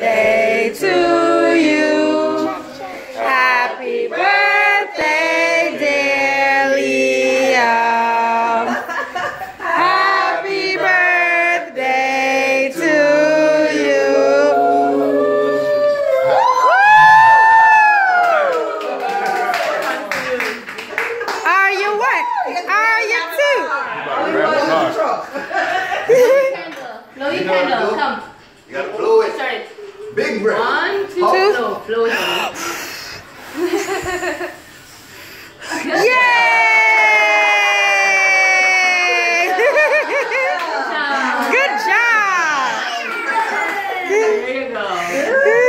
Day to you. Happy birthday, dear Liam. Happy birthday to you. Are you what? Are you two? Candle. Blow your candle. Come. You gotta blow it. Start it deep breath. No, Yay! Good job. There you go.